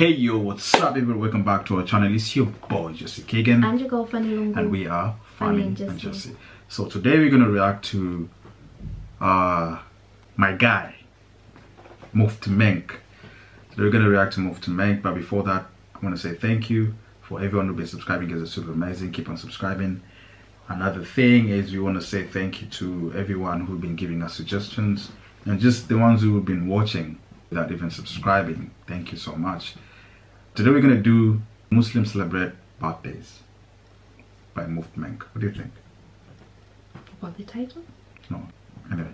Hey yo, what's up everyone? Welcome back to our channel. It's your boy Jesse Kagan. And your girlfriend Lungu. and we are Fanny Fanny and and Jesse. So today we're gonna react to uh my guy, Mufti Menk. Today we're gonna react to Mufti Menk, but before that, I wanna say thank you for everyone who's been subscribing because it's super amazing. Keep on subscribing. Another thing is we want to say thank you to everyone who've been giving us suggestions and just the ones who've been watching without even subscribing. Thank you so much. Today we're gonna do Muslim celebrate birthdays by Mufti Menk. What do you think? What the title? No. Anyway,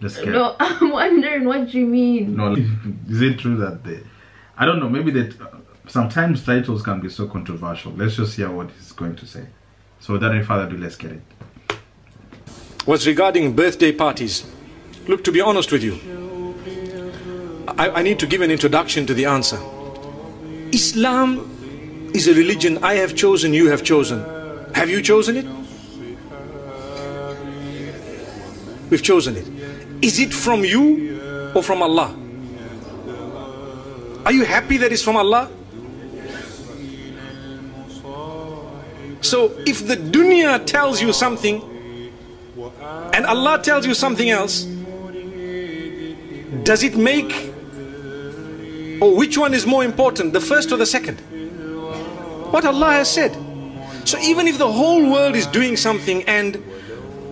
let's get No, I'm wondering what you mean. No, is it true that they? I don't know. Maybe that uh, sometimes titles can be so controversial. Let's just hear what he's going to say. So without any further ado, let's get it. was regarding birthday parties. Look, to be honest with you, I, I need to give an introduction to the answer. Islam is a religion I have chosen, you have chosen. Have you chosen it? We've chosen it. Is it from you or from Allah? Are you happy that it's from Allah? So if the dunya tells you something and Allah tells you something else, does it make or which one is more important, the first or the second? What Allah has said. So even if the whole world is doing something and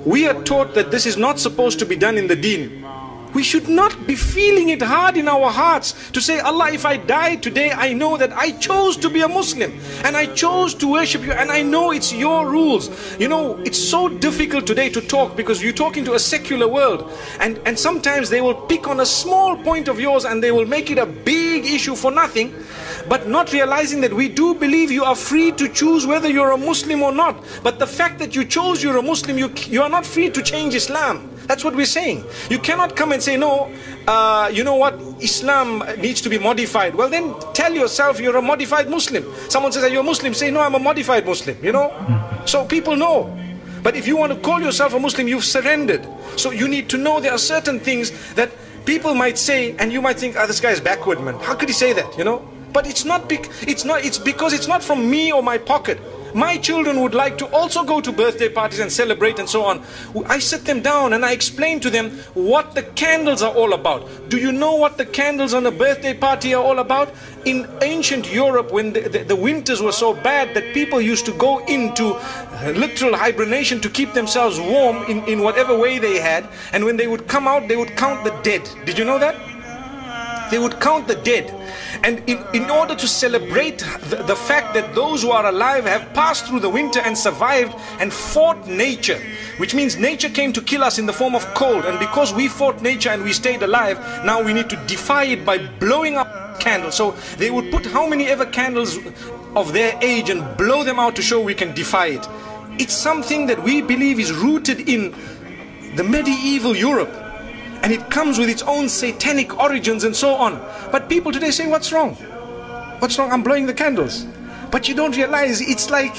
we are taught that this is not supposed to be done in the deen, we should not be feeling it hard in our hearts to say, Allah, if I die today, I know that I chose to be a Muslim and I chose to worship you and I know it's your rules. You know, it's so difficult today to talk because you're talking to a secular world and, and sometimes they will pick on a small point of yours and they will make it a big issue for nothing, but not realizing that we do believe you are free to choose whether you're a Muslim or not. But the fact that you chose you're a Muslim, you, you are not free to change Islam. That's what we're saying. You cannot come and say, no, uh, you know what, Islam needs to be modified. Well, then tell yourself you're a modified Muslim. Someone says, are you a Muslim? Say, no, I'm a modified Muslim, you know? So people know. But if you want to call yourself a Muslim, you've surrendered. So you need to know there are certain things that people might say, and you might think, ah, this guy is backward, man. How could he say that, you know? But it's not, it's not, it's because it's not from me or my pocket. My children would like to also go to birthday parties and celebrate and so on. I sit them down and I explain to them what the candles are all about. Do you know what the candles on a birthday party are all about? In ancient Europe, when the, the, the winters were so bad that people used to go into uh, literal hibernation to keep themselves warm in, in whatever way they had, and when they would come out, they would count the dead. Did you know that? They would count the dead. And in, in order to celebrate the, the fact that those who are alive have passed through the winter and survived and fought nature, which means nature came to kill us in the form of cold. And because we fought nature and we stayed alive, now we need to defy it by blowing up candles. So they would put how many ever candles of their age and blow them out to show we can defy it. It's something that we believe is rooted in the medieval Europe and it comes with its own satanic origins and so on. But people today say, What's wrong? What's wrong? I'm blowing the candles. But you don't realize it's like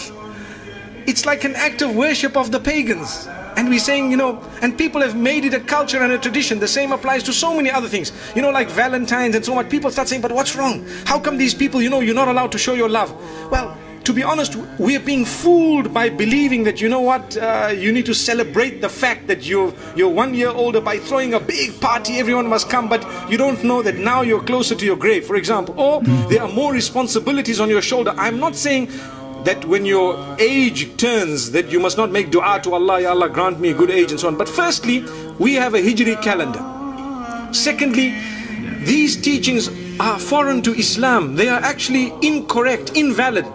it's like an act of worship of the pagans. And we're saying, you know, and people have made it a culture and a tradition. The same applies to so many other things. You know, like Valentine's and so on. People start saying, but what's wrong? How come these people, you know, you're not allowed to show your love? Well, to be honest, we are being fooled by believing that you know what, uh, you need to celebrate the fact that you're you're one year older by throwing a big party. Everyone must come, but you don't know that now you're closer to your grave, for example, or there are more responsibilities on your shoulder. I'm not saying that when your age turns that you must not make dua to Allah, Ya Allah grant me a good age and so on. But firstly, we have a Hijri calendar. Secondly, these teachings are foreign to Islam. They are actually incorrect, invalid.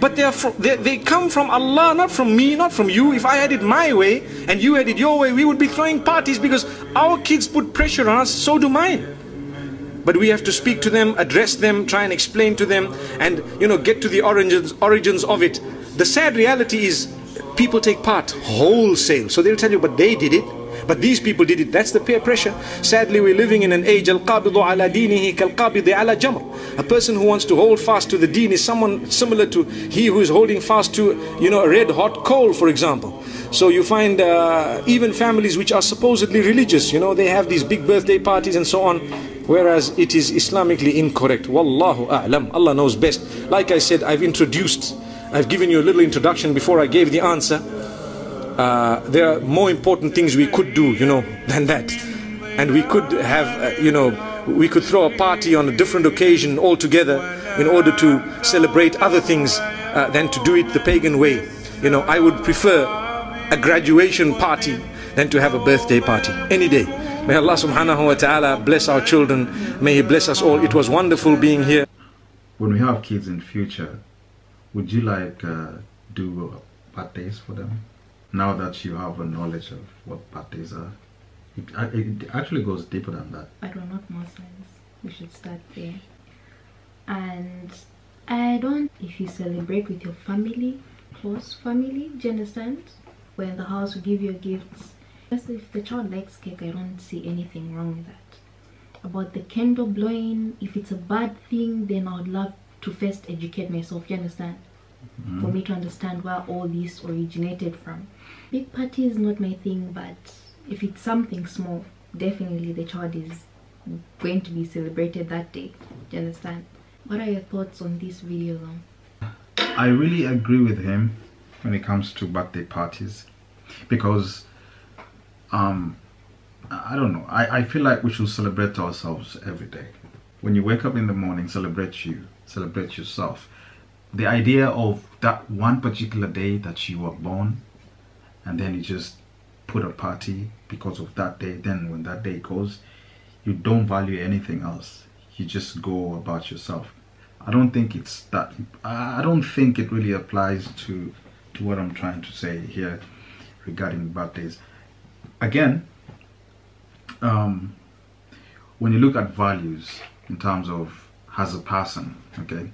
But they, are they, they come from Allah, not from me, not from you. If I had it my way and you had it your way, we would be throwing parties because our kids put pressure on us, so do mine. But we have to speak to them, address them, try and explain to them, and you know, get to the origins origins of it. The sad reality is people take part wholesale. So they'll tell you, but they did it. But these people did it. That's the peer pressure. Sadly, we're living in an age, al-qabidu ala dinihi kal-qabidi ala jamr. A person who wants to hold fast to the deen is someone similar to he who is holding fast to, you know, a red hot coal, for example. So you find uh, even families which are supposedly religious, you know, they have these big birthday parties and so on. whereas it is Islamically incorrect. Wallahu a'lam. Allah knows best. Like I said, I've introduced, I've given you a little introduction before I gave the answer. Uh, there are more important things we could do, you know, than that. And we could have, uh, you know, we could throw a party on a different occasion altogether in order to celebrate other things uh, than to do it the pagan way. You know, I would prefer a graduation party than to have a birthday party any day. May Allah subhanahu wa ta'ala bless our children. May He bless us all. It was wonderful being here. When we have kids in future, would you like uh, do birthdays for them? Now that you have a knowledge of what parties are, it, uh, it actually goes deeper than that. I don't know Muslims. We should start there. And I don't. If you celebrate with your family, close family, do you understand? We're the house, will give you gifts. Just if the child likes cake, I don't see anything wrong with that. About the candle blowing, if it's a bad thing, then I would love to first educate myself. You understand? For me to understand where all this originated from. Big party is not my thing, but if it's something small, definitely the child is going to be celebrated that day. Do you understand? What are your thoughts on this video? I really agree with him when it comes to birthday parties because um I I don't know. I, I feel like we should celebrate ourselves every day. When you wake up in the morning, celebrate you, celebrate yourself. The idea of that one particular day that you were born and then you just put a party because of that day, then when that day goes, you don't value anything else. You just go about yourself. I don't think it's that I don't think it really applies to to what I'm trying to say here regarding birthdays. Again, um, when you look at values in terms of as a person, okay,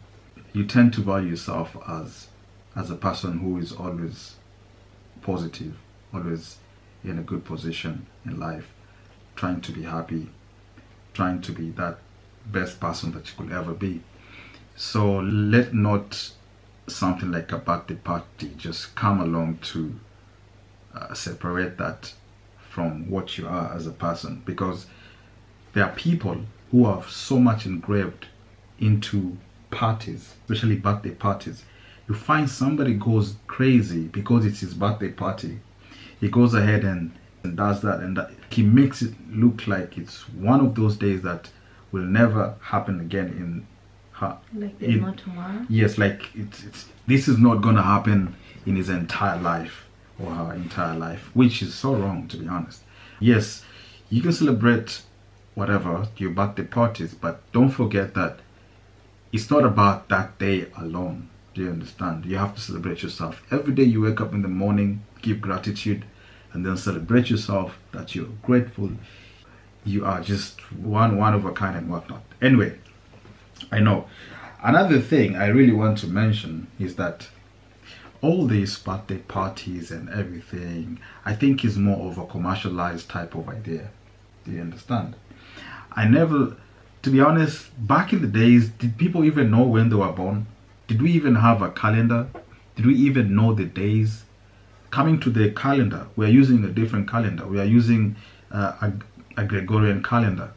you tend to value yourself as as a person who is always positive, always in a good position in life, trying to be happy, trying to be that best person that you could ever be. So let not something like a birthday party just come along to uh, separate that from what you are as a person because there are people who are so much engraved into parties, especially birthday parties. You find somebody goes crazy because it's his birthday party. He goes ahead and, and does that and that. he makes it look like it's one of those days that will never happen again in her Like there's in- no tomorrow? yes like it's, it's this is not gonna happen in his entire life or her entire life which is so wrong to be honest yes you can celebrate whatever your birthday parties but don't forget that it's not about that day alone do you understand you have to celebrate yourself every day you wake up in the morning give gratitude and then celebrate yourself that you're grateful you are just one one of a kind and whatnot anyway I know. Another thing I really want to mention is that all these birthday parties and everything, I think is more of a commercialized type of idea. Do you understand? I never, to be honest, back in the days, did people even know when they were born? Did we even have a calendar? Did we even know the days? Coming to the calendar, we are using a different calendar. We are using uh, a, a Gregorian calendar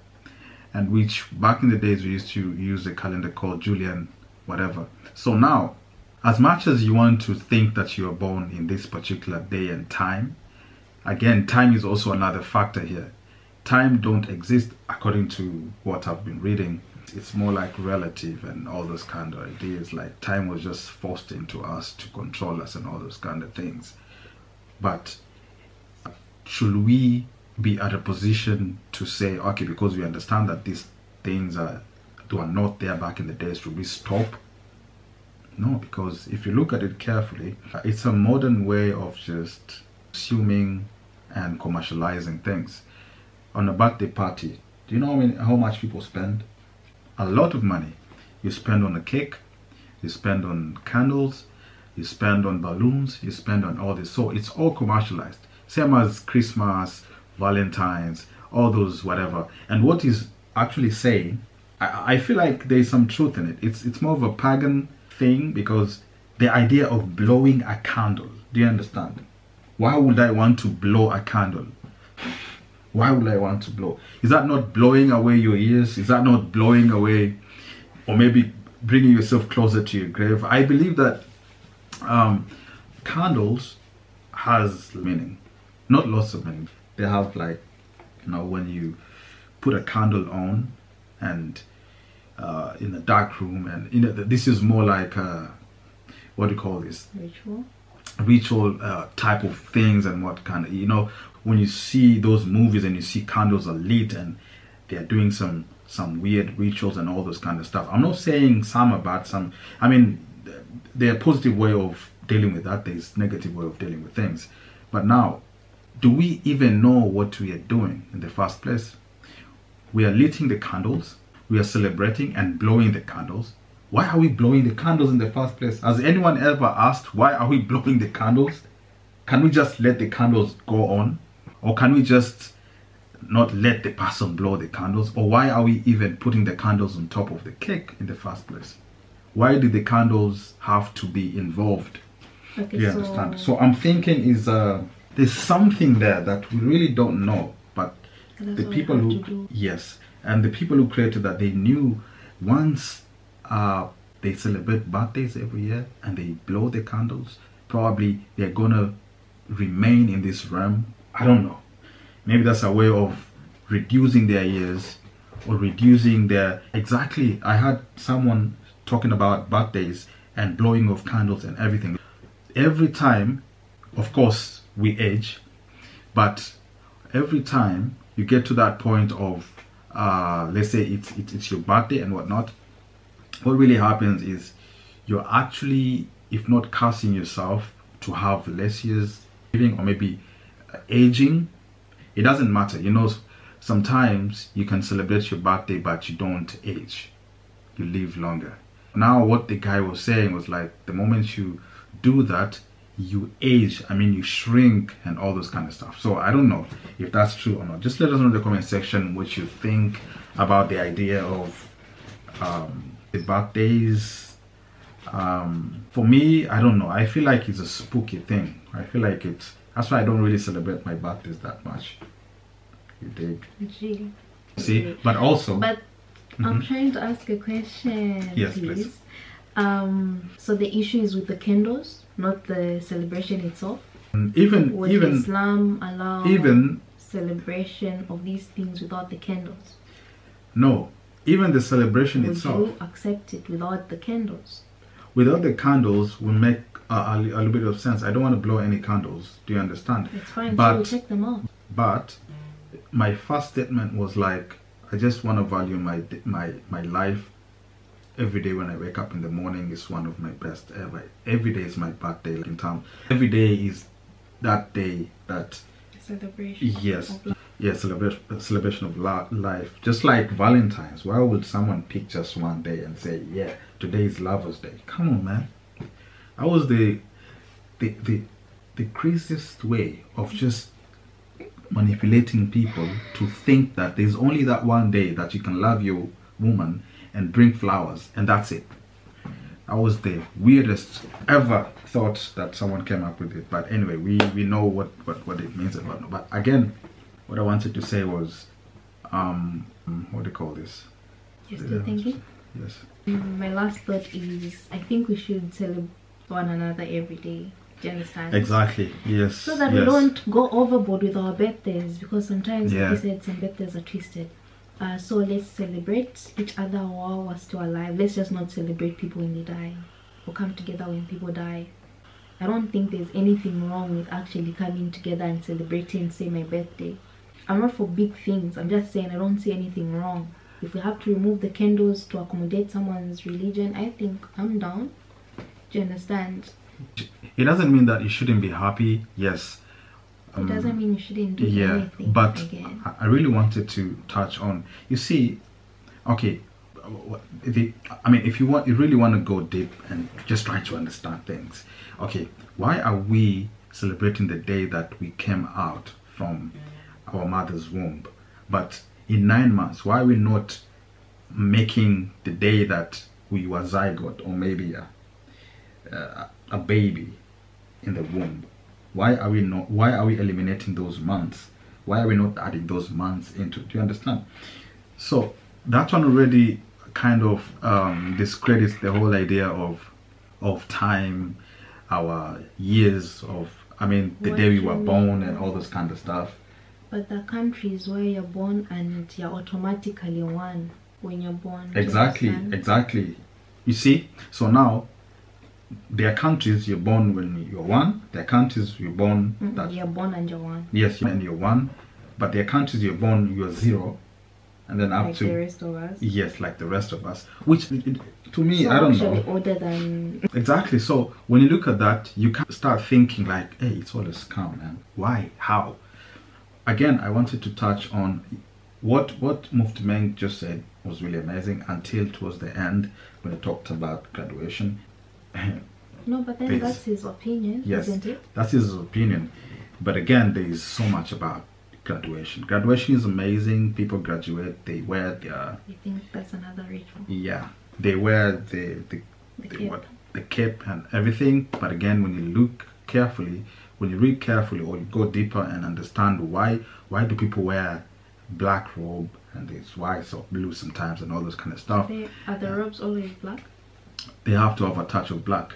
and which back in the days we used to use a calendar called Julian whatever. So now, as much as you want to think that you are born in this particular day and time, again, time is also another factor here. Time don't exist according to what I've been reading. It's more like relative and all those kind of ideas. Like time was just forced into us to control us and all those kind of things. But should we be at a position to say, okay, because we understand that these things are were not there back in the days, should we stop? No, because if you look at it carefully, it's a modern way of just assuming and commercializing things. On a birthday party, do you know how, much people spend? A lot of money. You spend on a cake, you spend on candles, you spend on balloons, you spend on all this. So it's all commercialized. Same as Christmas, Valentine's, all those whatever. And what he's actually saying, I, I feel like there's some truth in it. It's it's more of a pagan thing because the idea of blowing a candle. Do you understand? Why would I want to blow a candle? Why would I want to blow? Is that not blowing away your ears? Is that not blowing away, or maybe bringing yourself closer to your grave? I believe that um, candles has meaning, not lots of meaning. They have like, you know, when you put a candle on, and uh, in a dark room, and you know, this is more like a, what do you call this? Ritual. ritual uh, type of things and what kind of you know when you see those movies and you see candles are lit and they're doing some some weird rituals and all those kind of stuff i'm not saying some are bad some i mean there are a positive way of dealing with that there's negative way of dealing with things. But now do we even know what we are doing in the first place? We are lighting the candles we are celebrating and blowing the candles. Why are we blowing the candles in the first place? Has anyone ever asked why are we blowing the candles? Can we just let the candles go on or can we just not let the person blow the candles? Or why are we even putting the candles on top of the cake in the first place? Why did the candles have to be involved? Okay, you so understand? So i'm thinking is uh there's something there that we really don't know but the people who yes. And the people who created that they knew once uh they celebrate birthdays every year and they blow the candles probably they're gonna remain in this realm i don't know. Maybe that's a way of reducing their years or reducing their exactly i had someone talking about birthdays and blowing of candles and everything. Every time of course we age but every time you get to that point of uh let's say it's it's, your birthday and whatnot what really happens is you're actually if not cursing yourself to have less years living or maybe aging it doesn't matter. You know sometimes you can celebrate your birthday but you don't age. You live longer. Now what the guy was saying was like the moment you do that you age. I mean you shrink and all those kind of stuff. So i don't know if that's true or not. Just let us know in the comment section what you think about the idea of um, the birthdays. Um, for me i don't know. I feel like it's a spooky thing. I feel like it's that's why i don't really celebrate my birthdays that much you dig Gee. see but also But I'm trying to ask a question, Mm-hmm. Yes, please. please. Um, so the issue is with the candles, not the celebration itself. even Would even Islam allow even celebration of these things without the candles? no even the celebration Would itself you accept it without the candles? without the candles we make a, a, a little bit of sense. I don't want to blow any candles do you understand? It's fine. so But- we'll check them out. but my first statement was like i just want to value my my my life. Every day when i wake up in the morning is one of my best ever. Every day is my birthday like in town every day is that day that Celebration. yes. yeah celebration celebration of life. Just like valentine's why would someone pick just one day and say yeah today is lovers day come on man that was the the the, the craziest way of just manipulating people to think that there's only that one day that you can love your woman and bring flowers and that's it. That was the weirdest ever thought that someone came up with it. But anyway we we know what what, what it means and whatnot but again what i wanted to say was um what do you call this? You're still Yeah. thinking? yes. Mm, My last thought is I think we should celebrate one another every day. Do you understand? exactly yes So that yes. we don't go overboard with our birthdays because sometimes, Yeah. like said, some birthdays are twisted. Uh, so let's celebrate each other while we're still alive. Let's just not celebrate people when they die or come together when people die. I don't think there's anything wrong with actually coming together and celebrating, say, my birthday. I'm not for big things. I'm just saying I don't see anything wrong. If we have to remove the candles to accommodate someone's religion, I think I'm down. Do you understand? it doesn't mean that you shouldn't be happy yes It doesn't mean you shouldn't do Um, yeah anything but again. I- really wanted to touch on you see okay the, i mean if you want you really want to go deep and just try to understand things okay why are we celebrating the day that we came out from our mother's womb but in nine months why are we not making the day that we were zygote or maybe a, a, a baby in the womb why are we not why are we eliminating those months Why are we not adding those months into? Do you understand? So that one already kind of um, discredits the whole idea of of time, our years of. I mean, the day we were born and all this kind of stuff. But the countries where you're born and you're automatically one when you're born. do you Exactly, exactly. You see, so now there are countries you're born when you're one. There are countries you're born Mm, that You're born and you're one. yes, and you're one, but there are countries you're born you're zero, and then up like to the rest of us. yes, like the rest of us. Which it- to me, so I don't know older than exactly. So when you look at that, you can start thinking like, hey, it's all a scam, man. Why? How? Again, I wanted to touch on what what Mufti Menk just said was really amazing until towards the end when he talked about graduation. No, but then that's his opinion, Yes. isn't it? That's his opinion. But again, there is so much about graduation. Graduation is amazing. People graduate, they wear their I think that's another ritual. yeah, they wear the the, The the cape. what the cape and everything. But again, when you look carefully, when you read carefully or you go deeper and understand why why do people wear black robe and it's white or blue sometimes and all this kind of stuff, They, are the robes always black? They have to have a touch of black.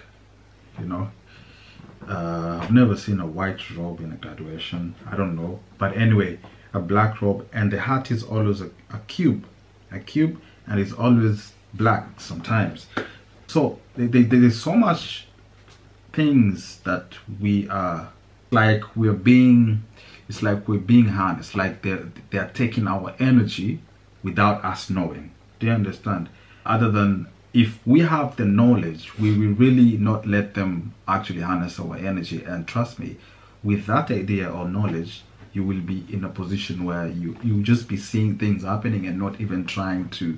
You know, uh, I've never seen a white robe in a graduation. I don't know, but anyway, a black robe, and the hat is always a, a cube, a cube, and it's always black sometimes. So they, they, there's so much things that we are like we're being. It's like we're being harnessed. Like they're they're taking our energy without us knowing. Do you understand? Other than if we have the knowledge, we will really not let them actually harness our energy. And trust me, with that idea or knowledge, you will be in a position where you you just be seeing things happening and not even trying to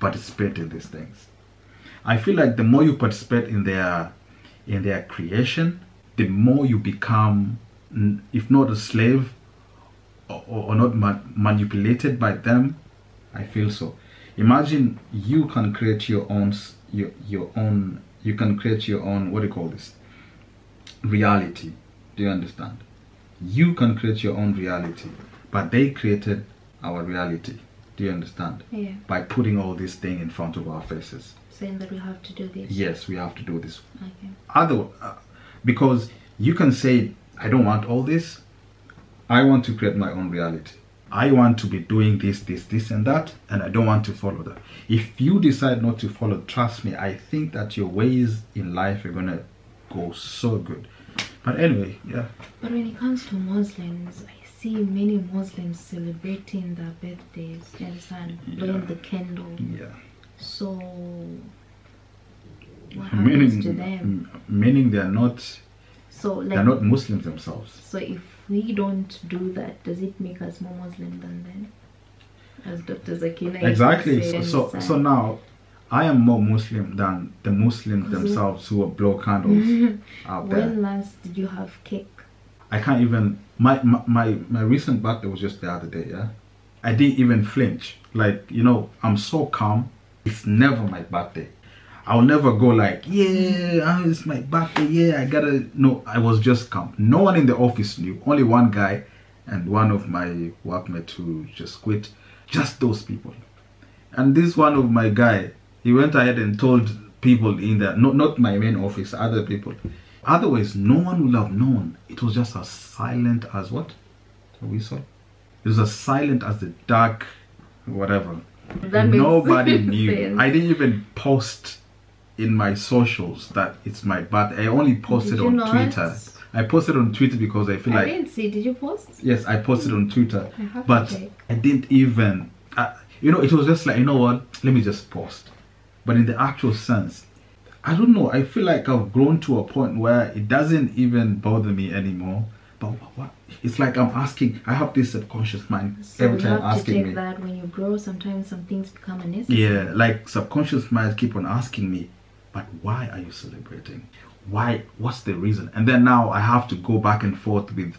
participate in these things. I feel like the more you participate in their in their creation, the more you become, if not a slave, or, or not ma- manipulated by them. I feel so. Imagine you can create your own your your own. You can create your own. What do you call this? Reality. Do you understand? You can create your own reality, but they created our reality. Do you understand? Yeah. By putting all this thing in front of our faces. Saying that we have to do this. Yes, we have to do this Okay. other uh, because you can say i don't want all this i want to create my own reality i want to be doing this this this and that and i don't want to follow that if you decide not to follow trust me i think that your ways in life are gonna go so good but anyway yeah But when it comes to Muslims, I see many Muslims celebrating their birthdays. You understand? Blowing the candle. yeah So, what happens to them? meaning meaning they're not So, like, they're not muslims themselves so if we don't do that, does it make us more Muslim than them? As Dr. Zakir Naik exactly so so, so now i am more muslim than the muslims themselves who blow candles out there when last did you have cake? I can't even my, my my my recent birthday was just the other day, yeah. I didn't even flinch. Like, you know, I'm so calm. It's never my birthday. I'll never go like, yeah, ah, it's my birthday, yeah, I gotta no, I was just calm. No one in the office knew, only one guy and one of my workmates who just quit. Just those people. And this one of my guy, he went ahead and told people in there, not not my main office, other people. Otherwise, no one would have known. It was just as silent as what? A whistle? It was as silent as the dark, whatever. That Nobody knew. sense. I didn't even post in my socials that it's my birthday. I only posted you on not? Twitter. I posted on Twitter because I feel I like didn't see. Did you post? yes, I posted on Twitter, I have but. I didn't even. I, you know, it was just like you know what? Let me just post. But in the actual sense, I don't know. I feel like I've grown to a point where it doesn't even bother me anymore. But what? what it's like I'm asking. I have this subconscious mind So every you time have to asking check me. that when you grow, sometimes some things become unnecessary. Yeah, like subconscious mind keep on asking me, why are you celebrating? Why? What's the reason? And then now I have to go back and forth with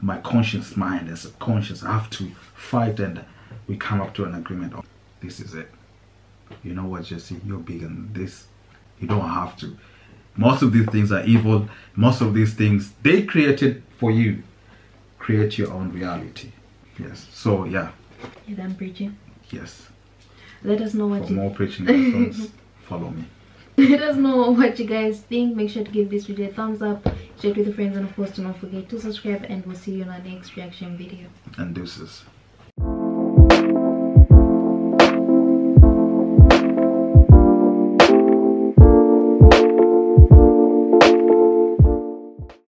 my conscious mind and subconscious. I have to fight, and we come up to an agreement. Oh, this is it. You know what, Jesse? You're bigger than this. You don't have to. Most of these things are evil. Most of these things they created for you. Create your own reality. Yes. So yeah. You're done preaching. Yes. Let us know what For you more preaching lessons, follow me. let us know what you guys think. Make sure to give this video a thumbs up. Share it with your friends and of course do not forget to subscribe and we'll see you in our next reaction video. And deuces.